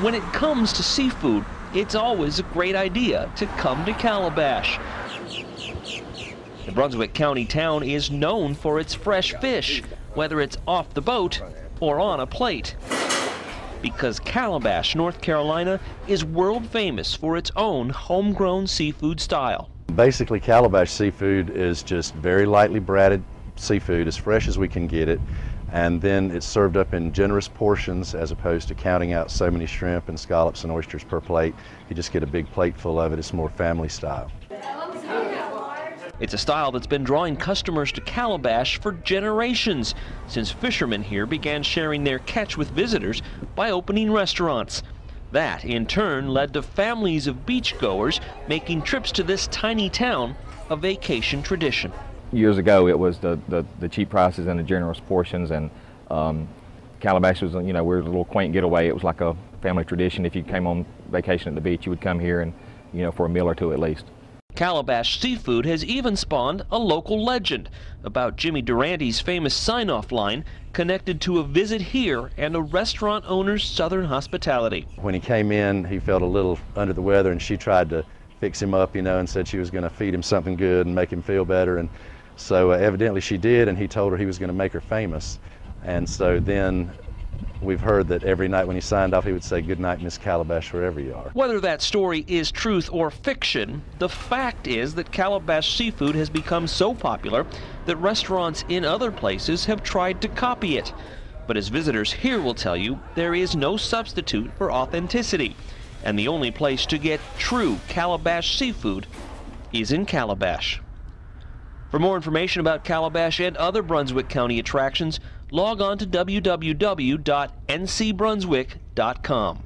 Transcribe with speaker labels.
Speaker 1: When it comes to seafood, it's always a great idea to come to Calabash. The Brunswick County town is known for its fresh fish, whether it's off the boat or on a plate. Because Calabash, North Carolina is world famous for its own homegrown seafood style.
Speaker 2: Basically, Calabash seafood is just very lightly breaded seafood, as fresh as we can get it, and then it's served up in generous portions as opposed to counting out so many shrimp and scallops and oysters per plate. You just get a big plate full of it. It's more family style.
Speaker 1: It's a style that's been drawing customers to Calabash for generations, since fishermen here began sharing their catch with visitors by opening restaurants. That, in turn, led to families of beachgoers making trips to this tiny town a vacation tradition.
Speaker 3: Years ago, it was the, the, the cheap prices and the generous portions, and um, Calabash was, you know, we are a little quaint getaway. It was like a family tradition. If you came on vacation at the beach, you would come here and, you know, for a meal or two at least.
Speaker 1: Calabash Seafood has even spawned a local legend about Jimmy Durante's famous sign-off line connected to a visit here and a restaurant owner's southern hospitality.
Speaker 2: When he came in, he felt a little under the weather and she tried to fix him up, you know, and said she was going to feed him something good and make him feel better. And so uh, evidently she did, and he told her he was going to make her famous. And so then we've heard that every night when he signed off, he would say, Good night, Miss Calabash, wherever you are.
Speaker 1: Whether that story is truth or fiction, the fact is that Calabash seafood has become so popular that restaurants in other places have tried to copy it. But as visitors here will tell you, there is no substitute for authenticity. And the only place to get true Calabash seafood is in Calabash. For more information about Calabash and other Brunswick County attractions, log on to www.ncbrunswick.com.